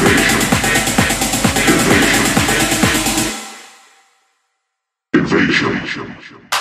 Invasion. Invasion. Invasion.